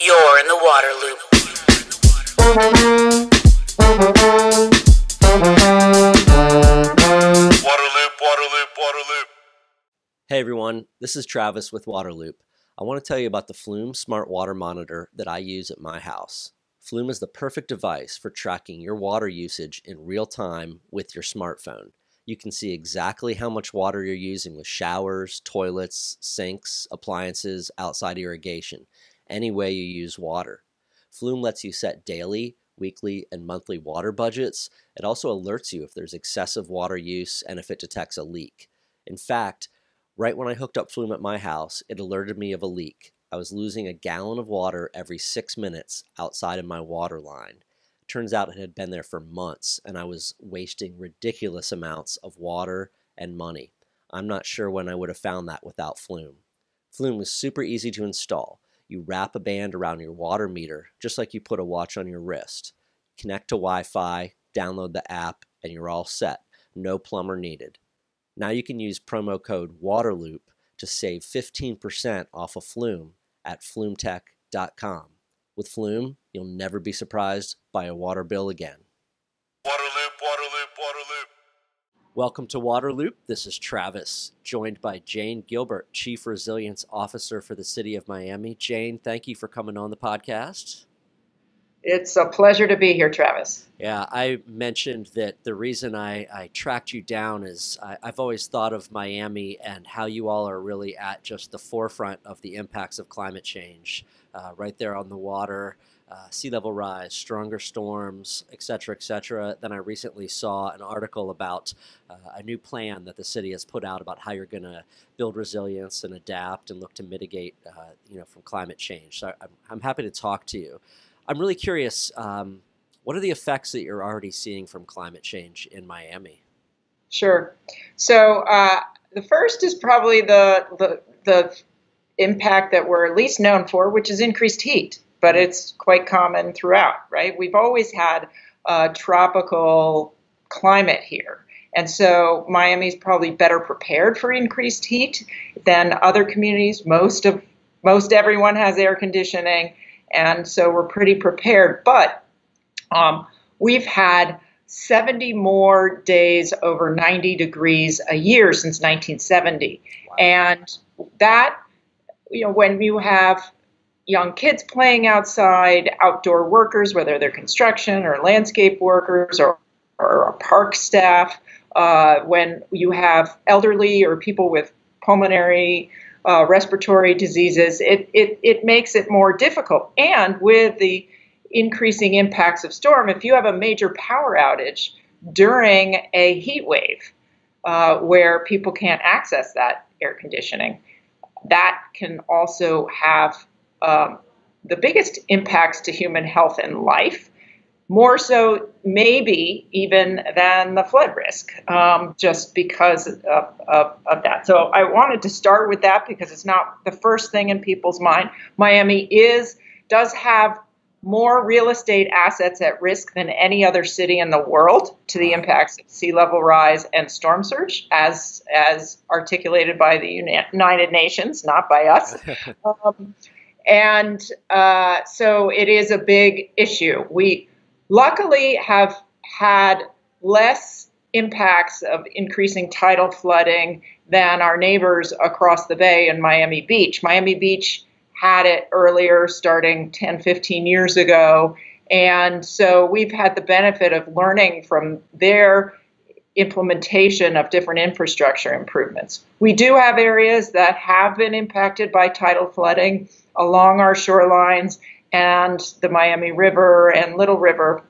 You're in the water loop. Waterloop, Waterloop, Waterloop. Hey everyone, this is Travis with Waterloop. I want to tell you about the Flume Smart Water Monitor that I use at my house. Flume is the perfect device for tracking your water usage in real time with your smartphone. You can see exactly how much water you're using with showers, toilets, sinks, appliances, outside irrigation, any way you use water. Flume lets you set daily, weekly, and monthly water budgets. It also alerts you if there's excessive water use and if it detects a leak. In fact, right when I hooked up Flume at my house, it alerted me of a leak. I was losing a gallon of water every six minutes outside of my water line. Turns out it had been there for months, and I was wasting ridiculous amounts of water and money. I'm not sure when I would have found that without Flume. Flume was super easy to install. You wrap a band around your water meter, just like you put a watch on your wrist. Connect to Wi Fi, download the app, and you're all set. No plumber needed. Now you can use promo code WATERLOOP to save 15% off of Flume at flumetech.com. With Flume, you'll never be surprised by a water bill again. Welcome to Waterloop. This is Travis, joined by Jane Gilbert, Chief Resilience Officer for the City of Miami. Jane, thank you for coming on the podcast. It's a pleasure to be here, Travis. Yeah, I mentioned that the reason I, I tracked you down is I, I've always thought of Miami and how you all are really at just the forefront of the impacts of climate change, uh, right there on the water, uh, sea level rise, stronger storms, et cetera, et cetera. Then I recently saw an article about uh, a new plan that the city has put out about how you're going to build resilience and adapt and look to mitigate, uh, you know, from climate change. So I'm, I'm happy to talk to you. I'm really curious. Um, what are the effects that you're already seeing from climate change in Miami? Sure. So uh, the first is probably the, the the impact that we're least known for, which is increased heat. But it's quite common throughout, right? We've always had a tropical climate here. And so Miami's probably better prepared for increased heat than other communities. Most of most everyone has air conditioning, and so we're pretty prepared. But um, we've had 70 more days over 90 degrees a year since 1970, and that you know when you have young kids playing outside, outdoor workers, whether they're construction or landscape workers or, or park staff, uh, when you have elderly or people with pulmonary uh, respiratory diseases, it, it, it makes it more difficult. And with the increasing impacts of storm, if you have a major power outage during a heat wave uh, where people can't access that air conditioning, that can also have um, the biggest impacts to human health and life, more so maybe even than the flood risk, um, just because of, of, of, that. So I wanted to start with that because it's not the first thing in people's mind. Miami is does have more real estate assets at risk than any other city in the world to the impacts of sea level rise and storm surge, as as articulated by the United Nations, not by us. um, and uh, so it is a big issue. We luckily have had less impacts of increasing tidal flooding than our neighbors across the bay in Miami Beach. Miami Beach had it earlier, starting 10, 15 years ago. And so we've had the benefit of learning from their implementation of different infrastructure improvements. We do have areas that have been impacted by tidal flooding along our shorelines and the Miami River and Little River,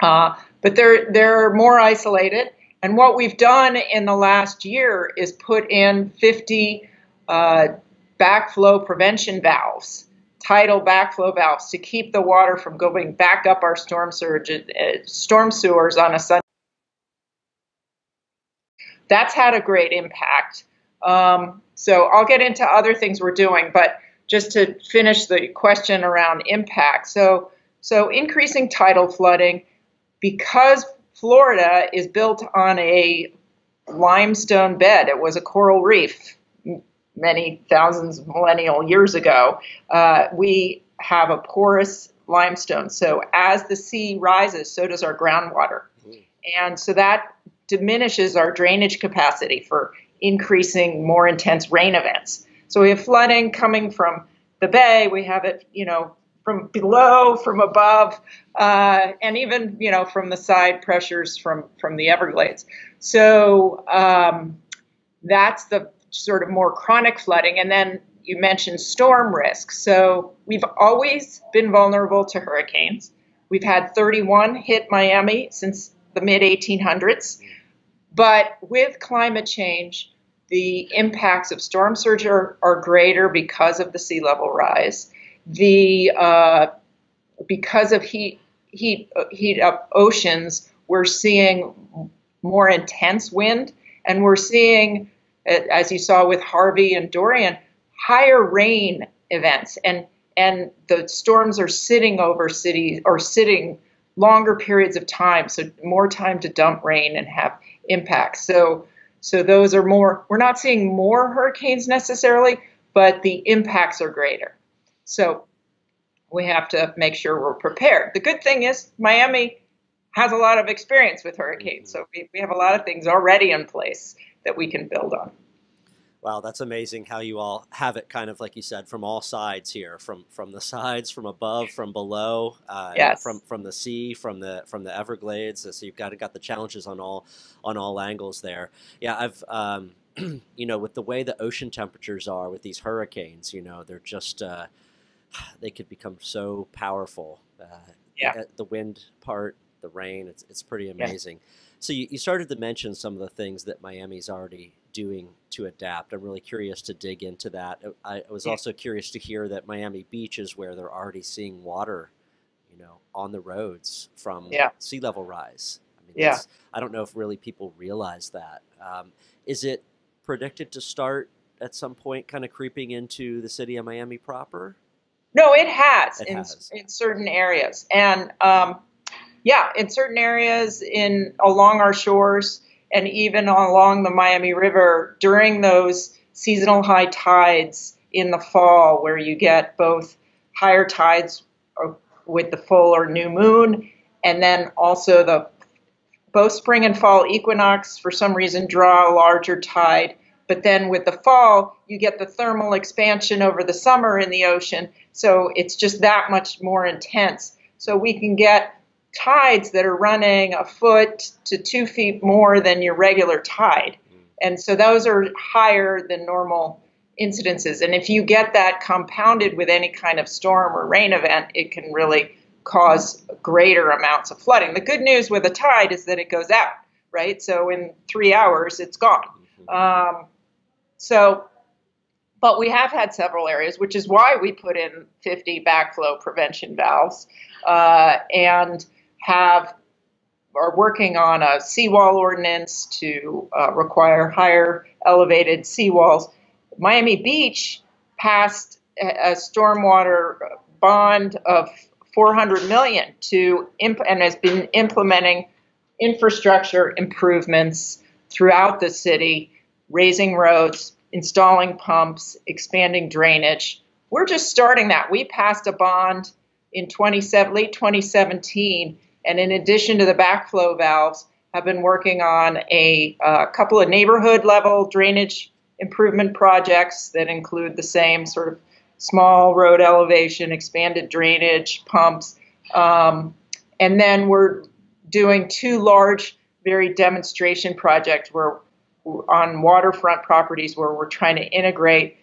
uh, but they're they're more isolated. And what we've done in the last year is put in 50 uh, backflow prevention valves, tidal backflow valves, to keep the water from going back up our storm surge, uh, storm sewers on a Sunday. That's had a great impact. Um, so I'll get into other things we're doing, but just to finish the question around impact. So, so increasing tidal flooding, because Florida is built on a limestone bed, it was a coral reef many thousands of millennial years ago. Uh, we have a porous limestone. So as the sea rises, so does our groundwater. And so that diminishes our drainage capacity for increasing more intense rain events. So we have flooding coming from the bay, we have it, you know, from below, from above, uh, and even, you know, from the side pressures from, from the Everglades. So um, that's the sort of more chronic flooding. And then you mentioned storm risk. So we've always been vulnerable to hurricanes. We've had 31 hit Miami since the mid 1800s. But with climate change, the impacts of storm surge are, are greater because of the sea level rise. The uh, because of heat heat heat up oceans, we're seeing more intense wind, and we're seeing, as you saw with Harvey and Dorian, higher rain events, and and the storms are sitting over cities or sitting longer periods of time, so more time to dump rain and have impacts. So so those are more. We're not seeing more hurricanes necessarily, but the impacts are greater. So we have to make sure we're prepared. The good thing is Miami has a lot of experience with hurricanes, so we, we have a lot of things already in place that we can build on. Wow, that's amazing how you all have it kind of like you said from all sides here, from from the sides, from above, from below, uh, Yes. from from the sea, from the from the Everglades. So you've got got the challenges on all on all angles there. Yeah, I've um, you know with the way the ocean temperatures are with these hurricanes, you know they're just uh, they could become so powerful. Uh, Yeah. uh, the wind part, the rain, it's it's pretty amazing. So you, you started to mention some of the things that Miami's already doing to adapt. I'm really curious to dig into that. I, was Yeah. also curious to hear that Miami Beach is where they're already seeing water, you know, on the roads from Yeah. sea level rise. I mean, Yeah. I don't know if really people realize that. Um, is it predicted to start at some point, kind of creeping into the city of Miami proper? No, it has It in has. in certain areas, and um, yeah, in certain areas in along our shores, and even along the Miami River during those seasonal high tides in the fall, where you get both higher tides uh, with the full or new moon, and then also the both spring and fall equinox for some reason draw a larger tide. But then with the fall, you get the thermal expansion over the summer in the ocean. So it's just that much more intense. So we can get tides that are running a foot to two feet more than your regular tide. And so those are higher than normal incidences. And if you get that compounded with any kind of storm or rain event, it can really cause greater amounts of flooding. The good news with a tide is that it goes out, right? So in three hours, it's gone. Um, so, but we have had several areas, which is why we put in 50 backflow prevention valves uh, and have are working on a seawall ordinance to uh, require higher elevated seawalls. Miami Beach passed a, stormwater bond of 400 million to imp- and has been implementing infrastructure improvements throughout the city, raising roads, installing pumps, expanding drainage. We're just starting that. We passed a bond in 27, late 2017, and in addition to the backflow valves, have been working on a uh, couple of neighborhood level drainage improvement projects that include the same sort of small road elevation, expanded drainage, pumps. Um, and then we're doing two large, very demonstration projects where on waterfront properties where we're trying to integrate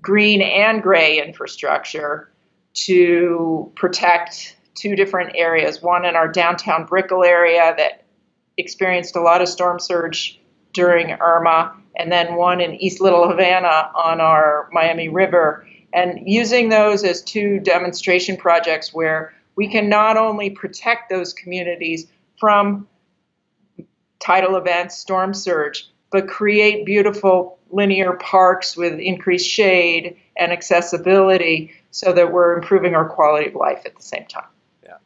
green and gray infrastructure to protect two different areas. One in our downtown Brickell area that experienced a lot of storm surge during Irma, and then one in East Little Havana on our Miami River. And using those as two demonstration projects where we can not only protect those communities from tidal events, storm surge, but create beautiful linear parks with increased shade and accessibility so that we're improving our quality of life at the same time.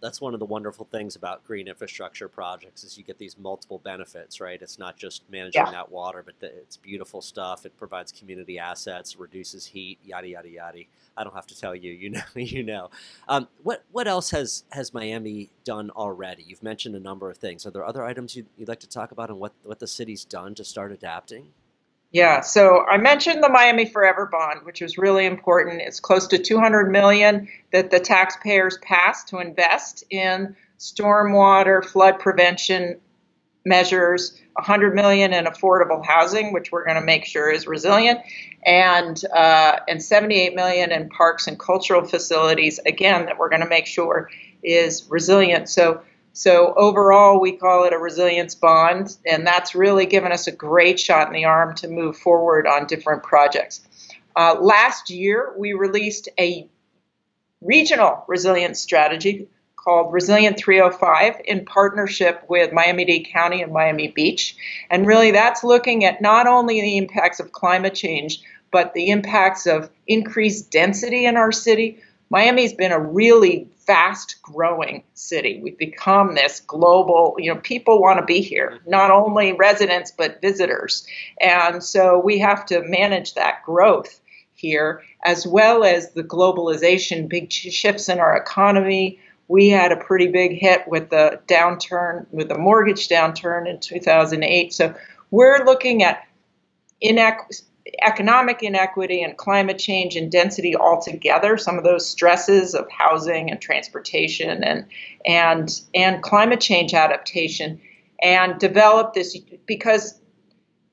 That's one of the wonderful things about green infrastructure projects is you get these multiple benefits, right? It's not just managing Yeah. that water, but the, it's beautiful stuff. It provides community assets, reduces heat, yada yada yada. I don't have to tell you, you know, you know. Um, what what else has has Miami done already? You've mentioned a number of things. Are there other items you'd, you'd like to talk about and what what the city's done to start adapting? Yeah, so I mentioned the Miami Forever bond, which was really important. It's close to 200 million that the taxpayers passed to invest in stormwater flood prevention measures, 100 million in affordable housing, which we're going to make sure is resilient, and uh, and 78 million in parks and cultural facilities, again that we're going to make sure is resilient. So so overall, we call it a resilience bond, and that's really given us a great shot in the arm to move forward on different projects. Uh, last year, we released a regional resilience strategy called Resilient 305 in partnership with Miami Dade County and Miami Beach. And really, that's looking at not only the impacts of climate change, but the impacts of increased density in our city. Miami's been a really fast growing city. We've become this global, you know, people want to be here, mm-hmm. not only residents, but visitors. And so we have to manage that growth here, as well as the globalization, big shifts in our economy. We had a pretty big hit with the downturn, with the mortgage downturn in 2008. So we're looking at inequ- economic inequity and climate change and density altogether, some of those stresses of housing and transportation and and and climate change adaptation, and develop this because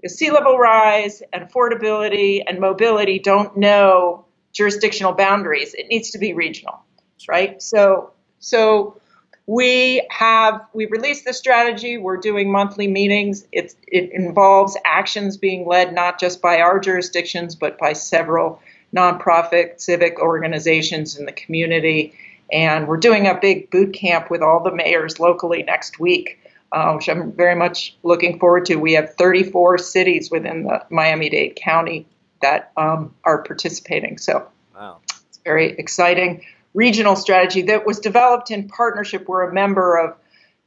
sea level rise and affordability and mobility don't know jurisdictional boundaries. It needs to be regional, right? So so we have we released the strategy. We're doing monthly meetings. It it involves actions being led not just by our jurisdictions but by several nonprofit civic organizations in the community. And we're doing a big boot camp with all the mayors locally next week, uh, which I'm very much looking forward to. We have 34 cities within the Miami-Dade County that um, are participating. So Wow. it's very exciting regional strategy that was developed in partnership. We're a member of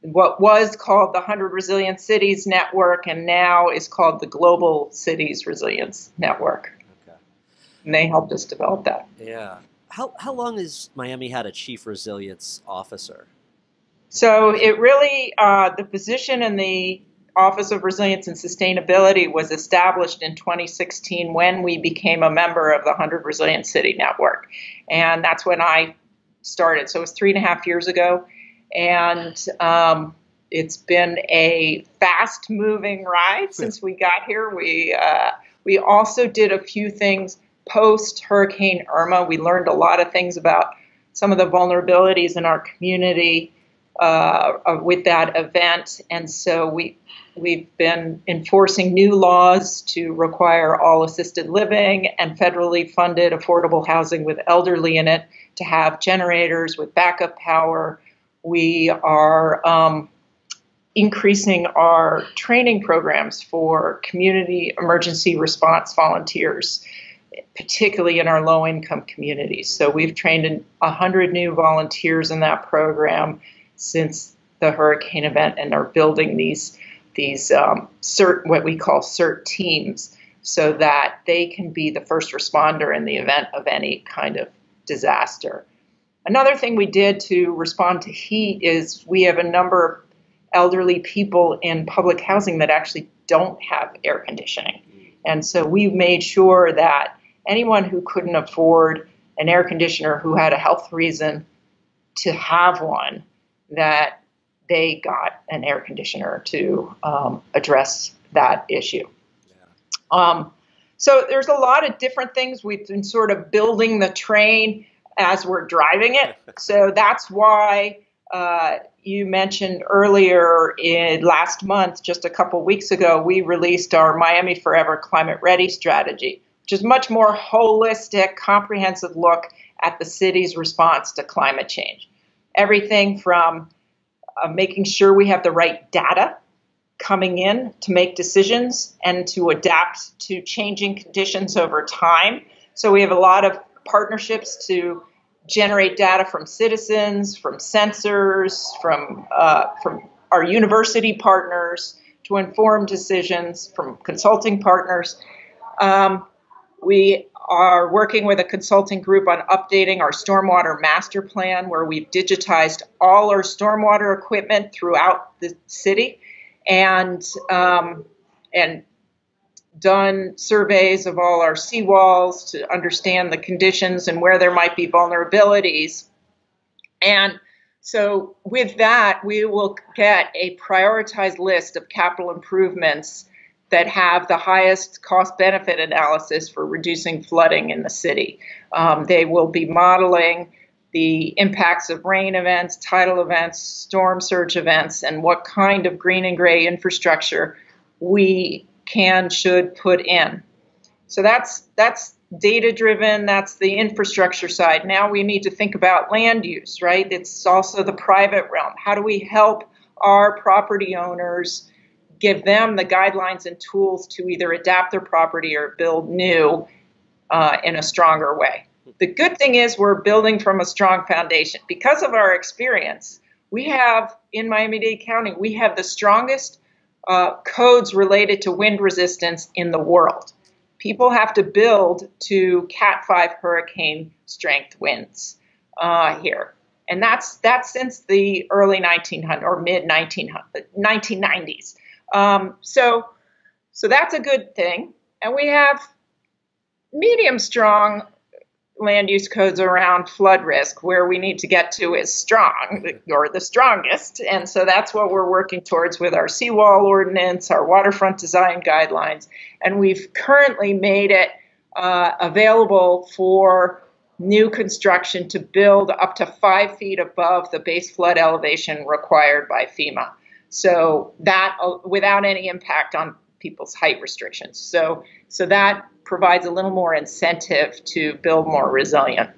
what was called the 100 Resilient Cities Network and now is called the Global Cities Resilience Network. Okay. And they helped us develop that. Yeah. How how long has Miami had a chief resilience officer? So it really, uh, the position and the Office of Resilience and Sustainability was established in 2016 when we became a member of the 100 Resilient City Network. And that's when I started. So it was three and a half years ago. And um, it's been a fast moving ride since we got here. We, uh, we also did a few things post Hurricane Irma. We learned a lot of things about some of the vulnerabilities in our community uh, uh, with that event, and so we we've been enforcing new laws to require all assisted living and federally funded affordable housing with elderly in it to have generators with backup power. We are um, increasing our training programs for community emergency response volunteers particularly in our low income communities. So we've trained 100 new volunteers in that program since the hurricane event and are building these these um, CERT, what we call CERT teams, so that they can be the first responder in the event of any kind of disaster. Another thing we did to respond to heat is we have a number of elderly people in public housing that actually don't have air conditioning. And so we made sure that anyone who couldn't afford an air conditioner who had a health reason to have one, that they got an air conditioner to um, address that issue. Um, so there's a lot of different things. We've been sort of building the train as we're driving it. So that's why uh, you mentioned earlier in last month, just a couple weeks ago, we released our Miami Forever Climate Ready strategy, which is much more holistic, comprehensive look at the city's response to climate change. Everything from uh, making sure we have the right data coming in to make decisions and to adapt to changing conditions over time. So we have a lot of partnerships to generate data from citizens, from sensors, from uh, from our university partners to inform decisions, from consulting partners. Um, we are working with a consulting group on updating our stormwater master plan, where we've digitized all our stormwater equipment throughout the city, and um, and done surveys of all our seawalls to understand the conditions and where there might be vulnerabilities. And so, with that, we will get a prioritized list of capital improvements that have the highest cost benefit analysis for reducing flooding in the city. Um, they will be modeling the impacts of rain events, tidal events, storm surge events, and what kind of green and gray infrastructure we can, should put in. So that's that's data driven, that's the infrastructure side. Now we need to think about land use, right? It's also the private realm. How do we help our property owners give them the guidelines and tools to either adapt their property or build new uh, in a stronger way? The good thing is we're building from a strong foundation. Because of our experience, we have in Miami Dade County, we have the strongest uh, codes related to wind resistance in the world. People have to build to Cat 5 hurricane strength winds uh, here. And that's that's since the early 1900s or mid 1990s. Um, so so that's a good thing. And we have medium strong land use codes around flood risk. Where we need to get to is strong or the strongest. And so that's what we're working towards with our seawall ordinance our waterfront design guidelines. And we've currently made it uh, available for new construction to build up to five feet above the base flood elevation required by fema so that uh, without any impact on people's height restrictions so so that provides a little more incentive to build more resilient.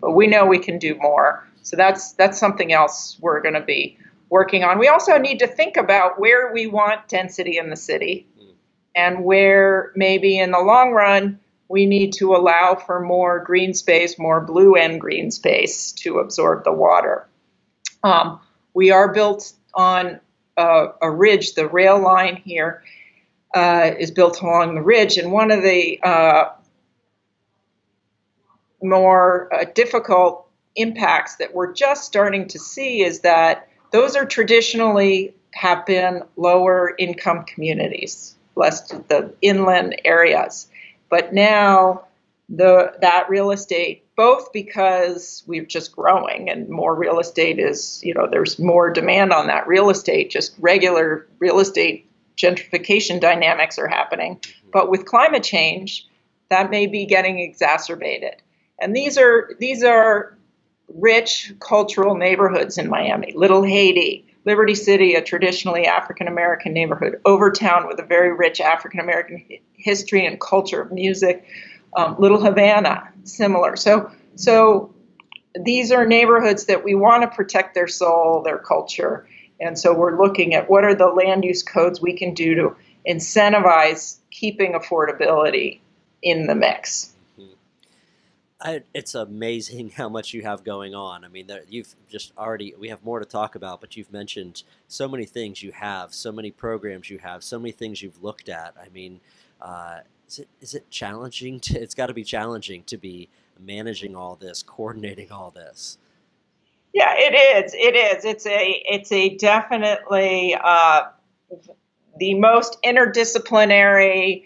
But we know we can do more. So that's that's something else we're going to be working on. We also need to think about where we want density in the city and where maybe in the long run we need to allow for more green space, more blue and green space to absorb the water. Um, we are built on a, a ridge, the rail line here uh, is built along the ridge. And one of the uh, more uh, difficult impacts that we're just starting to see is that those are traditionally have been lower income communities, less the inland areas. But now the that real estate, both because we're just growing and more real estate is, you know, there's more demand on that real estate, just regular real estate gentrification dynamics are happening. Mm-hmm. But with climate change, that may be getting exacerbated. And these are these are rich cultural neighborhoods in Miami. Little Haiti, Liberty City, a traditionally African American neighborhood, Overtown with a very rich African American history and culture of music. Um, Little Havana, similar. So so these are neighborhoods that we want to protect their soul, their culture, and so we're looking at what are the land use codes we can do to incentivize keeping affordability in the mix. Mm-hmm. I, it's amazing how much you have going on. I mean, there, you've just already, we have more to talk about, but you've mentioned so many things you have, so many programs you have, so many things you've looked at. I mean, uh, is it is it challenging to it's got to be challenging to be managing all this coordinating all this yeah, it is. It is. It's a. It's a definitely uh, the most interdisciplinary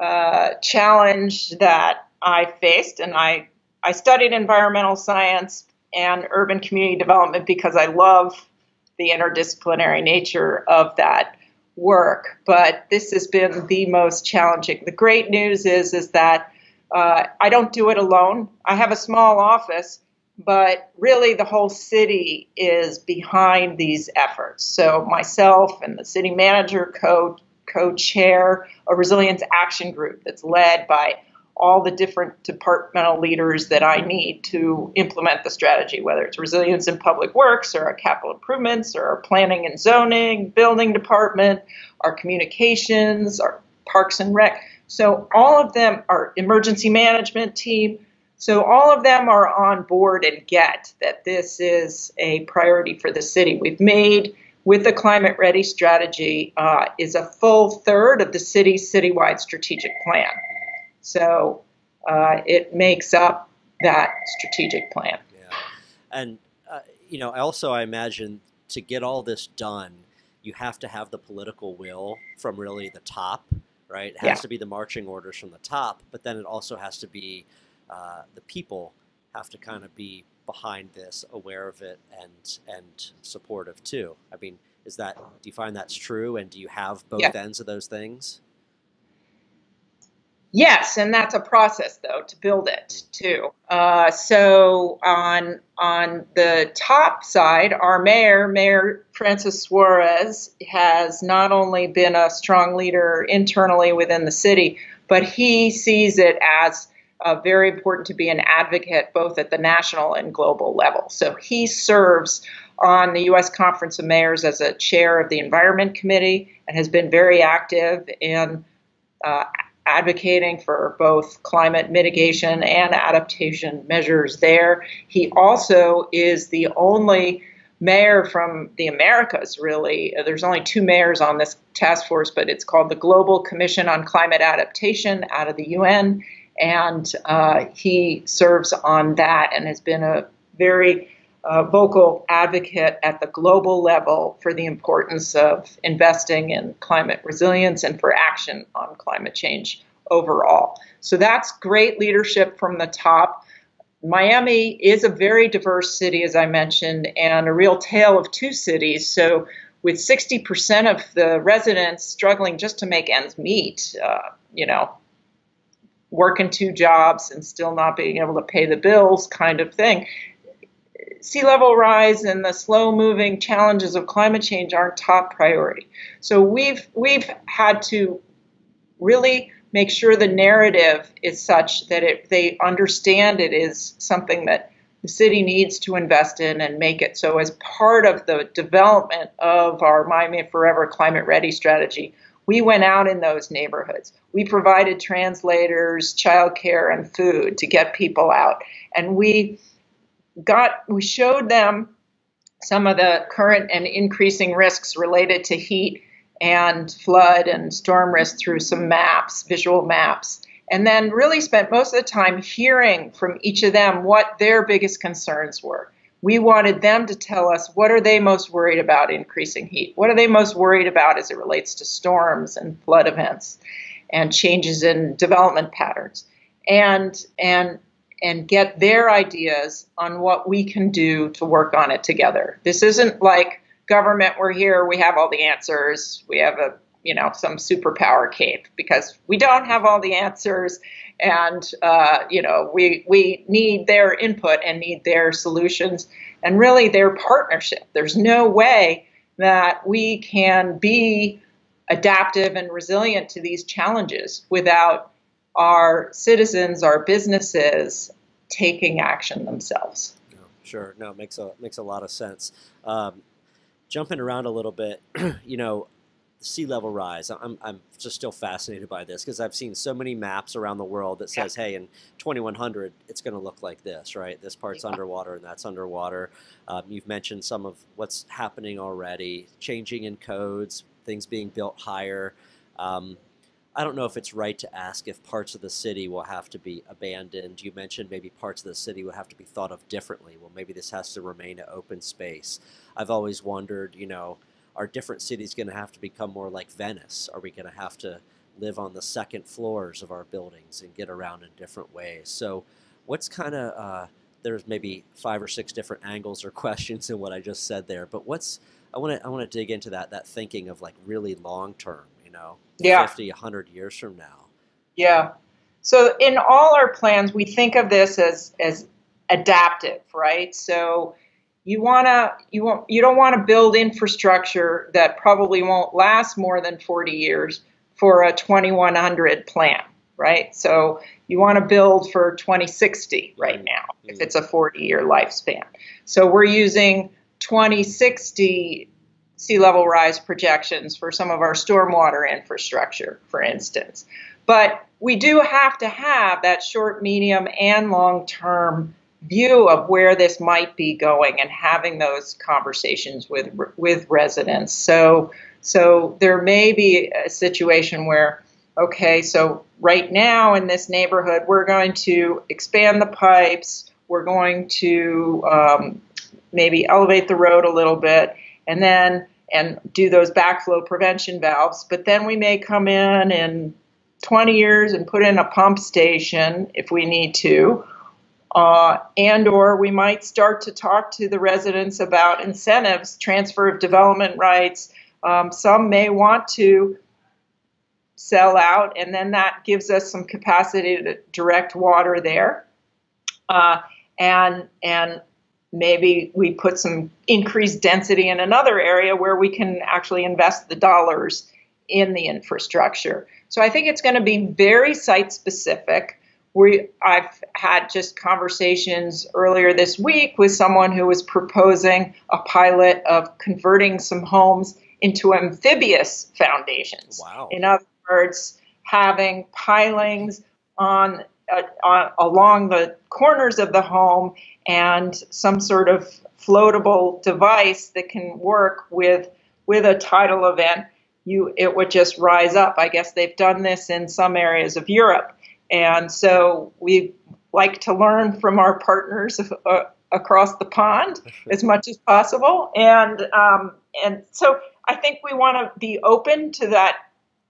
uh, challenge that I faced, and I I studied environmental science and urban community development because I love the interdisciplinary nature of that work. But this has been the most challenging. The great news is is that uh, I don't do it alone. I have a small office but really the whole city is behind these efforts. So myself and the city manager co co-chair a resilience action group that's led by all the different departmental leaders that I need to implement the strategy, whether it's resilience in public works or our capital improvements or our planning and zoning, building department, our communications, our parks and rec. So all of them, our emergency management team, So all of them are on board and get that this is a priority for the city. We've made with the climate ready strategy uh, is a full third of the city's citywide strategic plan. So uh, it makes up that strategic plan. Yeah, and uh, you know, also I imagine to get all this done, you have to have the political will from really the top, right? It has Yeah. to be the marching orders from the top, but then it also has to be uh, the people have to kind of be behind this, aware of it, and and supportive too. I mean, is that do you find that's true, and do you have both Yeah. ends of those things? Yes, and that's a process though to build it too. Uh, so on on the top side, our mayor, Mayor Francis Suarez, has not only been a strong leader internally within the city, but he sees it as uh, very important to be an advocate both at the national and global level. So he serves on the U.S. Conference of Mayors as a chair of the Environment Committee and has been very active in uh, advocating for both climate mitigation and adaptation measures there. He also is the only mayor from the Americas, really. There's only two mayors on this task force, but it's called the Global Commission on Climate Adaptation out of the UN. And uh, he serves on that and has been a very uh, vocal advocate at the global level for the importance of investing in climate resilience and for action on climate change overall. So that's great leadership from the top. Miami is a very diverse city, as I mentioned, and a real tale of two cities. So, with 60% of the residents struggling just to make ends meet, uh, you know, working two jobs and still not being able to pay the bills, kind of thing sea level rise and the slow moving challenges of climate change aren't top priority. So we've we've had to really make sure the narrative is such that it, they understand it is something that the city needs to invest in and make it so as part of the development of our Miami Forever climate ready strategy. We went out in those neighborhoods. We provided translators, childcare, and food to get people out. And we got we showed them some of the current and increasing risks related to heat and flood and storm risk through some maps, visual maps, and then really spent most of the time hearing from each of them what their biggest concerns were. We wanted them to tell us what are they most worried about increasing heat? What are they most worried about as it relates to storms and flood events and changes in development patterns? And and and get their ideas on what we can do to work on it together. This isn't like government, we're here, we have all the answers, we have a you know some superpower cape because we don't have all the answers and uh, you know we we need their input and need their solutions and really their partnership there's no way that we can be adaptive and resilient to these challenges without our citizens, our businesses taking action themselves. No, sure. No, it makes a makes a lot of sense. Um, jumping around a little bit, you know, sea level rise. I'm I'm just still fascinated by this because I've seen so many maps around the world that says, hey, in 2100 it's going to look like this, right? This part's Yeah. underwater and that's underwater. Um, you've mentioned some of what's happening already, changing in codes, things being built higher. Um, I don't know if it's right to ask if parts of the city will have to be abandoned. You mentioned maybe parts of the city will have to be thought of differently. Well, maybe this has to remain an open space. I've always wondered, you know, are different cities going to have to become more like Venice? Are we going to have to live on the second floors of our buildings and get around in different ways? So, what's kind of uh, there's maybe five or six different angles or questions in what I just said there, but what's I want to I want to dig into that that thinking of like really long term, know, Yeah. 50, 100 years from now. Yeah. So in all our plans, we think of this as as adaptive, right? So you wanna you want you don't want to build infrastructure that probably won't last more than 40 years for a 2100 plan, right? So you want to build for 2060 right Mhm. now if Mhm. it's a 40 year lifespan. So we're using 2060 sea level rise projections for some of our stormwater infrastructure, for instance. But we do have to have that short, medium, and long term view of where this might be going and having those conversations with with residents. So so there may be a situation where okay, so right now in this neighborhood we're going to expand the pipes, we're going to um, maybe elevate the road a little bit, and then and do those backflow prevention valves. But then we may come in in 20 years and put in a pump station if we need to uh, and or we might start to talk to the residents about incentives, transfer of development rights. Um, some may want to sell out, and then that gives us some capacity to direct water there. Uh, and and maybe we put some increased density in another area where we can actually invest the dollars in the infrastructure. So I think it's going to be very site specific we I've had just conversations earlier this week with someone who was proposing a pilot of converting some homes into amphibious foundations. Wow. In other words, having pilings on, uh, on along the corners of the home and some sort of floatable device that can work with with a tidal event you it would just rise up. I guess they've done this in some areas of europe. And so we like to learn from our partners uh, across the pond as much as possible. And um, and so I think we want to be open to that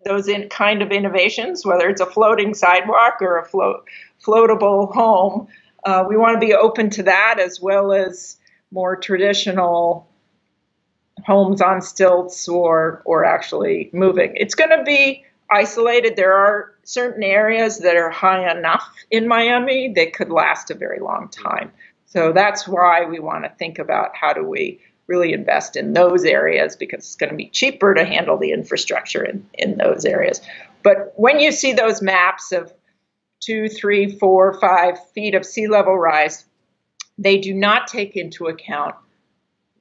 those in kind of innovations, whether it's a floating sidewalk or a float floatable home. Uh, we want to be open to that as well as more traditional homes on stilts or or actually moving. It's going to be isolated. There are certain areas that are high enough in Miami that could last a very long time. So that's why we want to think about how do we really invest in those areas because it's going to be cheaper to handle the infrastructure in, in those areas. But when you see those maps of two, three, four, five feet of sea level rise, they do not take into account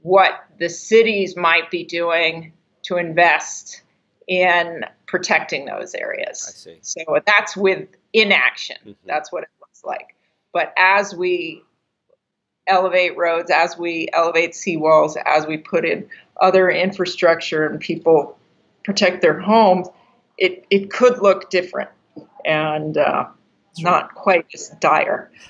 what the cities might be doing to invest in protecting those areas. I see. So that's with inaction. Mhm. That's what it looks like. But as we elevate roads, as we elevate seawalls, as we put in other infrastructure and people protect their homes, it, it could look different and uh, not quite as dire.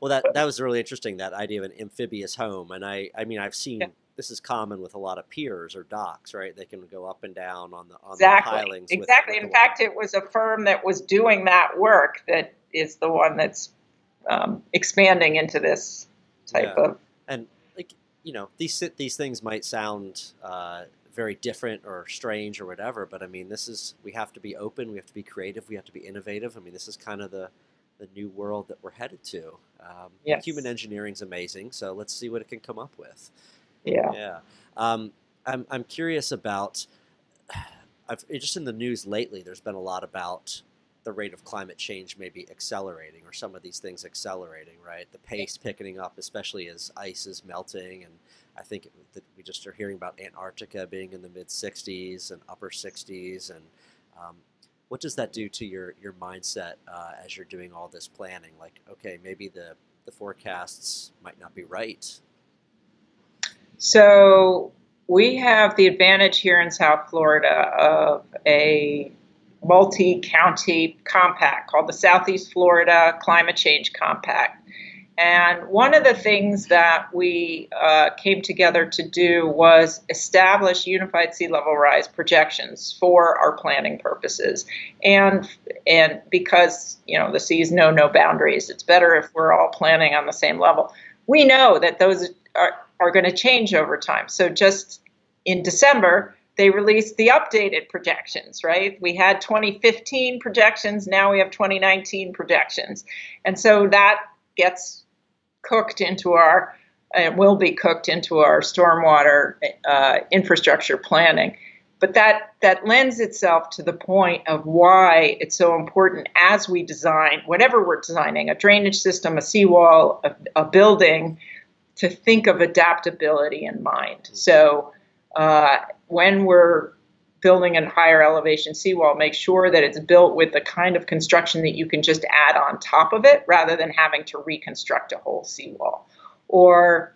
well, that that was really interesting. That idea of an amphibious home, and I I mean I've seen Yeah. this is common with a lot of piers or docks, right? They can go up and down on the on Exactly. the pilings. with- exactly. with In the fact, it was a firm that was doing that work that is the one that's um, expanding into this type Yeah. of. and like you know these these things might sound uh, very different or strange or whatever, but I mean this is we have to be open, we have to be creative, we have to be innovative. I mean this is kind of the the new world that we're headed to. Um, Yes. Human engineering is amazing, so let's see what it can come up with. Yeah. Yeah. Um, I'm, I'm curious about, I've, just in the news lately, there's been a lot about the rate of climate change maybe accelerating or some of these things accelerating, right? The pace picking up, especially as ice is melting. And I think it, that we just are hearing about Antarctica being in the mid 60s and upper 60s. And um, what does that do to your, your mindset uh, as you're doing all this planning? Like, okay, maybe the, the forecasts might not be right. So we have the advantage here in South Florida of a multi county compact called the Southeast Florida Climate Change Compact. And one of the things that we uh, came together to do was establish unified sea level rise projections for our planning purposes. And and because you know the seas know no boundaries, it's better if we're all planning on the same level. We know that those are, are going to change over time. So just in December, they released the updated projections, right? We had 2015 projections, now we have 2019 projections. And so that gets cooked into our, and will be cooked into our stormwater uh, infrastructure planning. But that, that lends itself to the point of why it's so important as we design, whatever we're designing, a drainage system, a seawall, a, a building, to think of adaptability in mind. So uh, when we're building a higher elevation seawall, make sure that it's built with the kind of construction that you can just add on top of it rather than having to reconstruct a whole seawall. Or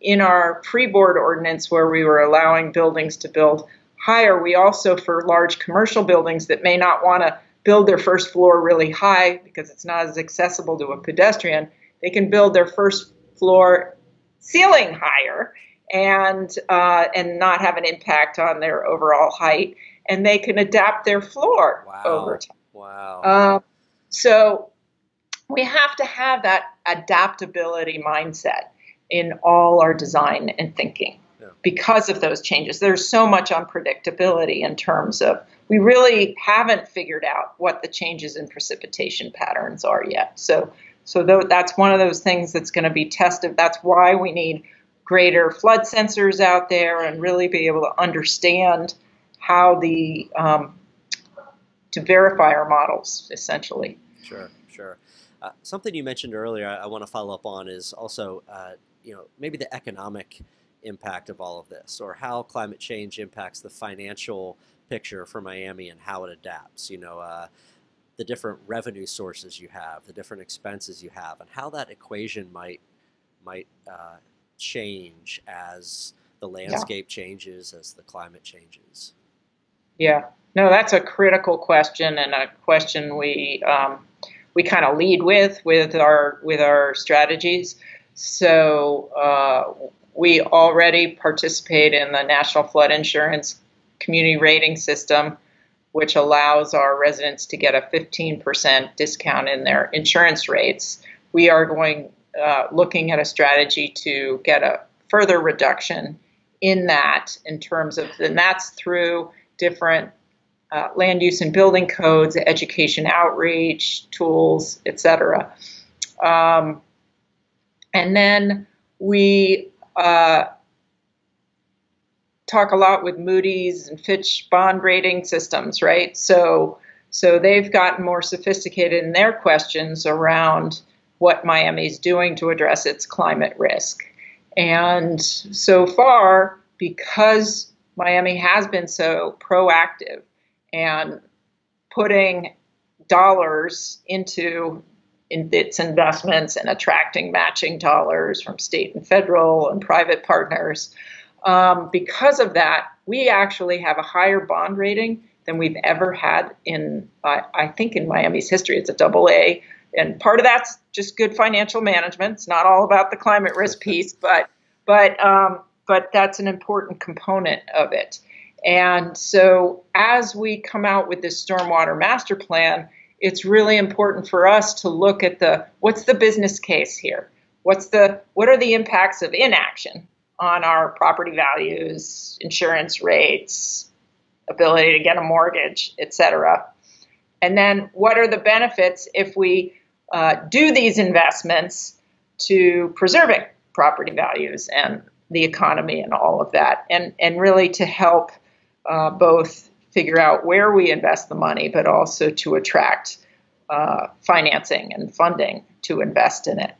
in our freeboard ordinance where we were allowing buildings to build higher, we also, for large commercial buildings that may not want to build their first floor really high because it's not as accessible to a pedestrian, they can build their first floor ceiling higher and uh, and not have an impact on their overall height, and they can adapt their floor Wow. over time. Wow. Uh, so we have to have that adaptability mindset in all our design and thinking Yeah. because of those changes. There's so much unpredictability in terms of we really haven't figured out what the changes in precipitation patterns are yet. So so that's one of those things that's going to be tested. That's why we need greater flood sensors out there and really be able to understand how the um, to verify our models essentially. Sure, sure. Uh, something you mentioned earlier, I, I want to follow up on is also, uh, you know, maybe the economic impact of all of this, or how climate change impacts the financial picture for Miami and how it adapts. You know, uh, the different revenue sources you have, the different expenses you have, and how that equation might might uh, change as the landscape changes, as the climate changes. Yeah, no, that's a critical question and a question we um, we kind of lead with with our with our strategies. So uh, we already participate in the National Flood Insurance Community Rating System, which allows our residents to get a 15% discount in their insurance rates. We are going uh, looking at a strategy to get a further reduction in that in terms of, and that's through different uh, land use and building codes, education outreach tools, et cetera. Um, and then we uh, talk a lot with Moody's and Fitch bond rating systems, right? So, so they've gotten more sophisticated in their questions around what Miami's doing to address its climate risk. And so far, because Miami has been so proactive and putting dollars into in its investments and attracting matching dollars from state and federal and private partners. Um, because of that, we actually have a higher bond rating than we've ever had in, I think, in Miami's history. It's a double A. And part of that's just good financial management. It's not all about the climate risk piece, but but um, but that's an important component of it. And so, as we come out with this stormwater master plan, it's really important for us to look at the what's the business case here? What's the what are the impacts of inaction on our property values, insurance rates, ability to get a mortgage, et cetera? And then what are the benefits if we uh, do these investments to preserving property values and the economy and all of that, and and really to help uh, both figure out where we invest the money, but also to attract uh, financing and funding to invest in it.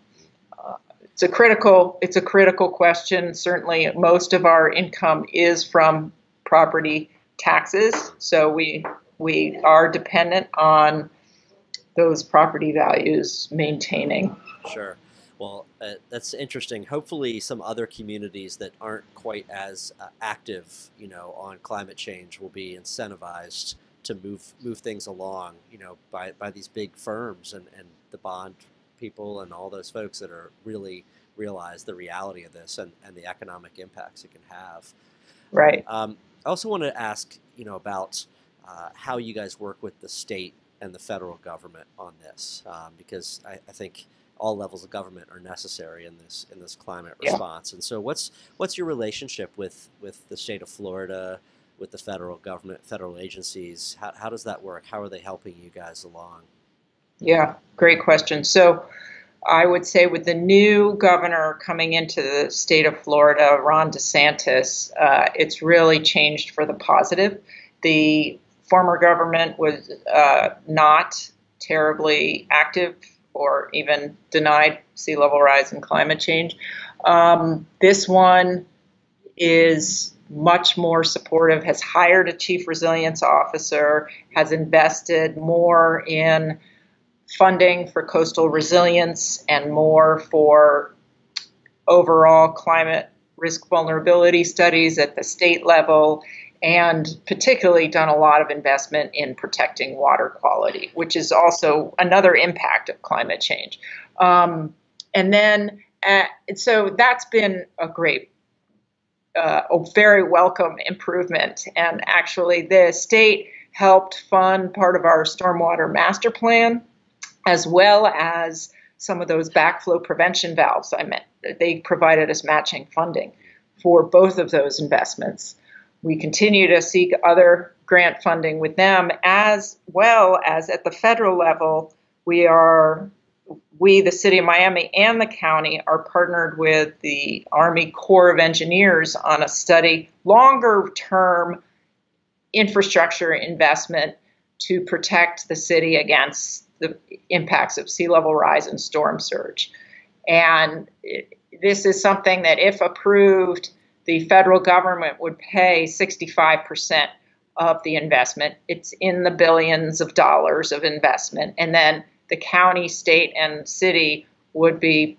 Uh, it's a critical it's a critical question. Certainly, most of our income is from property taxes, so we we are dependent on those property values maintaining. Sure. Well, uh, that's interesting. Hopefully, some other communities that aren't quite as uh, active, you know, on climate change will be incentivized to move move things along, you know, by by these big firms and and the bond people and all those folks that are really realize the reality of this and and the economic impacts it can have. Right. Um, I also want to ask, you know, about uh, how you guys work with the state and the federal government on this, um, because I, I think all levels of government are necessary in this in this climate Yeah. response. And so, what's what's your relationship with with the state of Florida, with the federal government, federal agencies? How how does that work? How are they helping you guys along? Yeah, great question. So I would say with the new governor coming into the state of Florida, Ron DeSantis, uh, it's really changed for the positive. The former government was uh, not terribly active or even denied sea level rise and climate change. Um, this one is much more supportive, has hired a chief resilience officer, has invested more in funding for coastal resilience and more for overall climate risk vulnerability studies at the state level, and particularly done a lot of investment in protecting water quality, which is also another impact of climate change. Um, and then, uh, so that's been a great uh, a very welcome improvement. And actually, the state helped fund part of our stormwater master plan, as well as some of those backflow prevention valves I meant. They provided us matching funding for both of those investments. We continue to seek other grant funding with them, as well as at the federal level, we are we, the city of Miami and the county, are partnered with the Army Corps of Engineers on a study, longer term infrastructure investment to protect the city against the impacts of sea level rise and storm surge. And this is something that, if approved, the federal government would pay 65% of the investment. It's in the billions of dollars of investment. And then the county, state, and city would be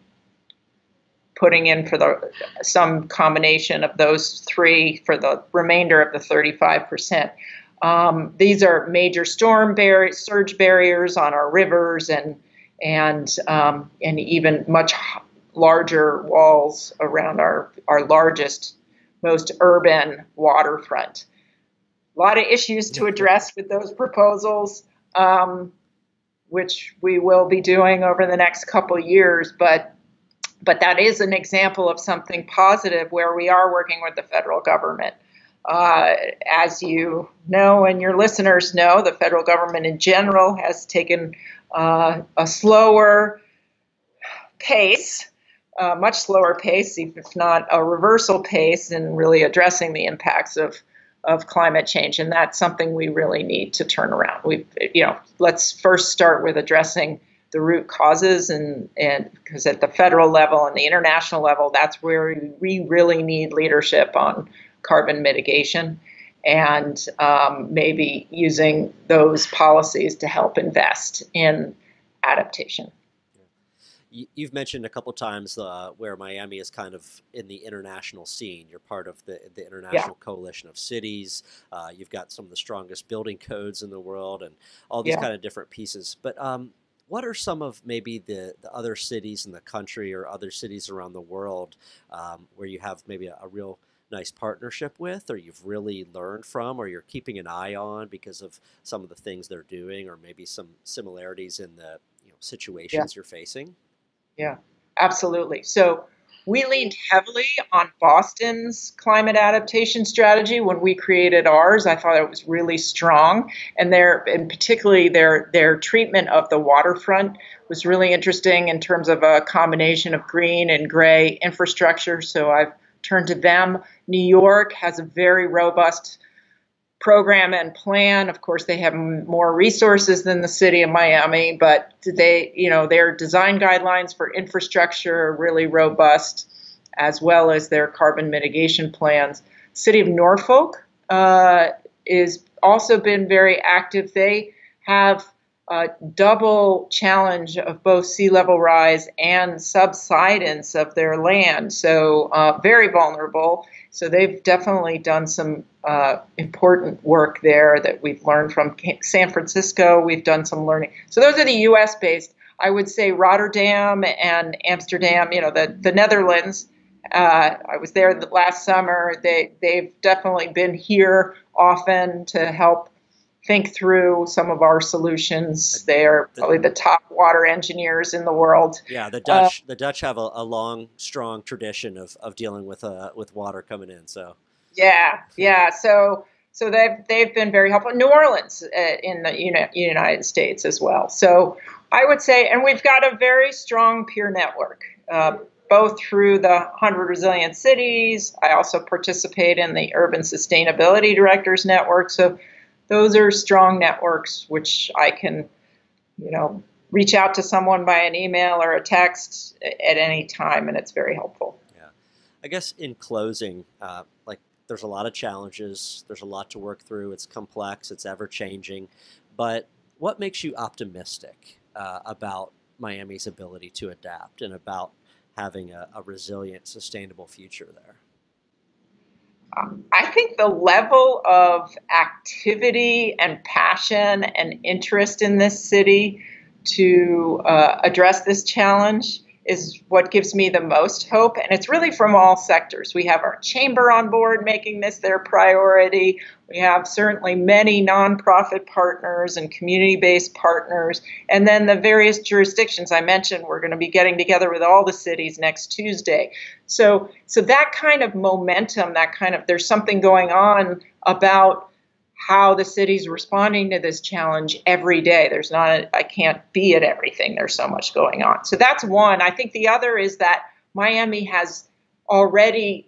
putting in for the some combination of those three for the remainder of the 35 percent. Um, these are major storm bar- surge barriers on our rivers and and um, and even much larger walls around our our largest, most urban waterfront. A lot of issues to address with those proposals. Um, which we will be doing over the next couple years. But but that is an example of something positive where we are working with the federal government. Uh, as you know, and your listeners know, the federal government in general has taken uh, a slower pace, much slower pace, if not a reversal pace, in really addressing the impacts of of climate change, and that's something we really need to turn around. We, you know, let's first start with addressing the root causes, and and because at the federal level and the international level, that's where we really need leadership on carbon mitigation, and um, maybe using those policies to help invest in adaptation you've mentioned a couple times uh, where Miami is kind of in the international scene. You're part of the the international yeah. coalition of cities. Uh, you've got some of the strongest building codes in the world, and all these yeah. kind of different pieces. But um, what are some of maybe the, the other cities in the country or other cities around the world um, where you have maybe a, a real nice partnership with or you've really learned from or you're keeping an eye on because of some of the things they're doing or maybe some similarities in the you know, situations yeah. you're facing yeah, absolutely. So we leaned heavily on Boston's climate adaptation strategy when we created ours. I thought it was really strong, and their, and particularly their their treatment of the waterfront was really interesting in terms of a combination of green and gray infrastructure. So I've turned to them. New York has a very robust program and plan. Of course, they have more resources than the city of Miami, but they, you know, their design guidelines for infrastructure are really robust, as well as their carbon mitigation plans. City of Norfolk uh, is also been very active. They have a double challenge of both sea level rise and subsidence of their land, so uh, very vulnerable. So they've definitely done some uh, important work there that we've learned from San Francisco. We've done some learning. So those are the U.S. based. I would say Rotterdam and Amsterdam. You know, the the Netherlands. Uh, I was there the last summer. They they've definitely been here often to help think through some of our solutions. They are probably the top water engineers in the world. Yeah, the Dutch uh, the Dutch have a, a, long, strong tradition of, of dealing with uh, with water coming in. So yeah, yeah. So so they've they've been very helpful. New Orleans uh, in the United States as well. So I would say, and we've got a very strong peer network. Uh, both through the 100 Resilient Cities. I also participate in the Urban Sustainability Directors Network. So those are strong networks which I can, you know, reach out to someone by an email or a text at any time, and it's very helpful. Yeah, I guess in closing, uh, like there's a lot of challenges. There's a lot to work through. It's complex. It's ever changing. But what makes you optimistic uh, about Miami's ability to adapt and about having a, a resilient, sustainable future there? I think the level of activity and passion and interest in this city to uh, address this challenge is what gives me the most hope. And it's really from all sectors. We have our chamber on board making this their priority. We have certainly many nonprofit partners and community based partners. And then the various jurisdictions I mentioned, we're going to be getting together with all the cities next Tuesday. So, so that kind of momentum, that kind of, there's something going on about how the city's responding to this challenge every day. There's not, I can't be at everything. There's so much going on. So that's one. I think the other is that Miami has already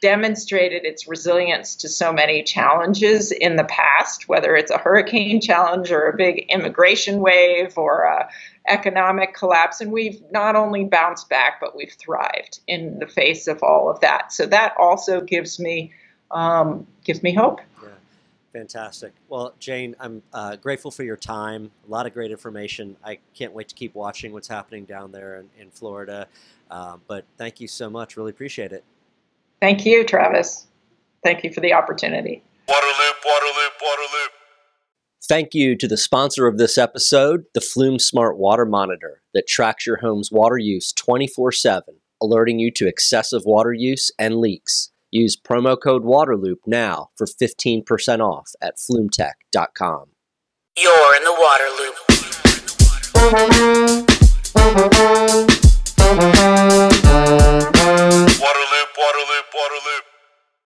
demonstrated its resilience to so many challenges in the past, whether it's a hurricane challenge or a big immigration wave or a economic collapse. And we've not only bounced back, but we've thrived in the face of all of that. So that also gives me um, gives me hope. Fantastic. Well, Jane, I'm uh, grateful for your time. A lot of great information. I can't wait to keep watching what's happening down there in, in Florida. Uh, but thank you so much. Really appreciate it. Thank you, Travis. Thank you for the opportunity. Waterloop, Waterloop, Waterloop. Thank you to the sponsor of this episode, the Flume Smart Water Monitor, that tracks your home's water use 24 7, alerting you to excessive water use and leaks. Use promo code Waterloop now for 15% off at flumetech.com. You're in the Waterloop. Waterloop, Waterloop, Waterloop.